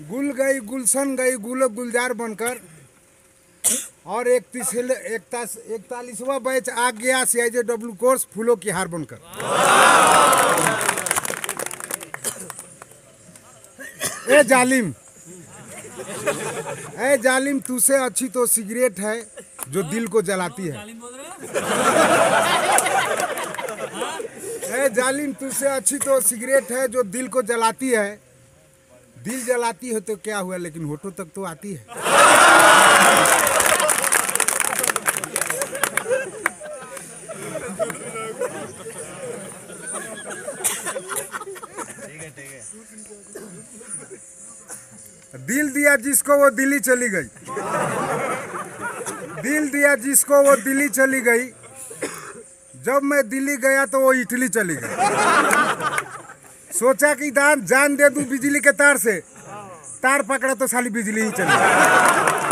गुल गई गुलशन गई गुल गुलजार बनकर। और इकतीस इकतालीसवा बैच आ गया सी आई जे डब्ल्यू कोर्स फूलों की हार बनकर। ए जालिम ए जालिम तुझसे अच्छी तो सिगरेट है जो दिल को जलाती है। ए जालिम तुझसे अच्छी तो सिगरेट है जो दिल को जलाती है। दिल जलाती है तो क्या हुआ, लेकिन होठों तक तो आती है। दिल दिया जिसको वो दिल्ली चली गई। दिल दिया जिसको वो दिल्ली चली गई। जब मैं दिल्ली गया तो वो इटली चली गई। सोचा कि दान जान दे दू बिजली के तार से। तार पकड़ा तो साली बिजली ही चली।